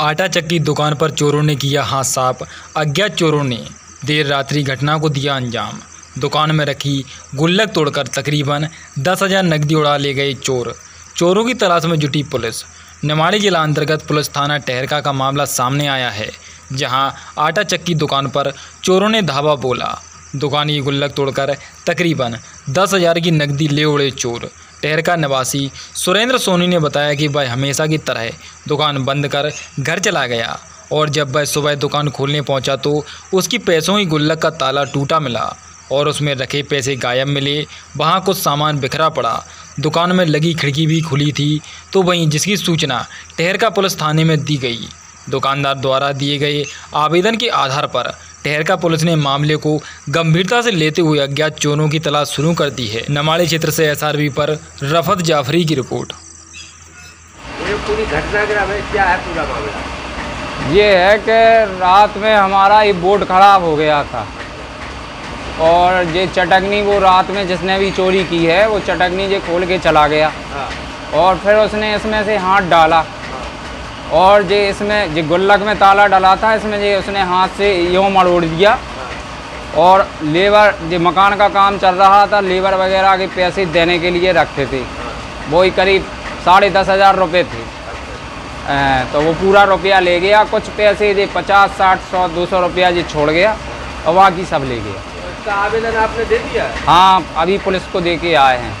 आटा चक्की दुकान पर चोरों ने किया हाथ साफ़। अज्ञात चोरों ने देर रात्रि घटना को दिया अंजाम। दुकान में रखी गुल्लक तोड़कर तकरीबन दस हज़ार नकदी उड़ा ले गए चोर। चोरों की तलाश में जुटी पुलिस। निमाड़ी जिला अंतर्गत पुलिस थाना टहरका का मामला सामने आया है, जहाँ आटा चक्की दुकान पर चोरों ने धावा बोला। दुकान की गुल्लक तोड़कर तकरीबन दस हज़ार की नकदी ले उड़े चोर। टहरका निवासी सुरेंद्र सोनी ने बताया कि वह हमेशा की तरह दुकान बंद कर घर चला गया और जब वह सुबह दुकान खोलने पहुँचा तो उसकी पैसों की गुल्लक का ताला टूटा मिला और उसमें रखे पैसे गायब मिले। वहाँ कुछ सामान बिखरा पड़ा। दुकान में लगी खिड़की भी खुली थी तो वहीं जिसकी सूचना टहरका पुलिस थाने में दी गई। दुकानदार द्वारा दिए गए आवेदन के आधार पर टहरका पुलिस ने मामले को गंभीरता से लेते हुए अज्ञात चोरों की तलाश शुरू कर दी है। नमाड़े क्षेत्र से एसआरबी पर रफत जाफरी की रिपोर्ट। ये पूरी घटना में क्या है पूरा मामला? ये है कि रात में हमारा ये बोर्ड ख़राब हो गया था। और ये चटकनी वो रात में जिसने भी चोरी की है वो चटकनी ये खोल के चला गया। हाँ। और फिर उसने इसमें से हाथ डाला। और जे इसमें जे गुल्लक में ताला डाला था इसमें जे उसने हाथ से यूँ मरोड़ दिया। और लेबर जो मकान का काम चल रहा था लेबर वगैरह के पैसे देने के लिए रखते थे। वो ही करीब साढ़े दस हज़ार रुपये थे। तो वो पूरा रुपया ले गया। कुछ पैसे जे पचास साठ सौ दो सौ रुपया जे छोड़ गया और बाकी सब ले गया। इसका आवेदन आपने दे दिया हाँ अभी पुलिस को दे के आए हैं।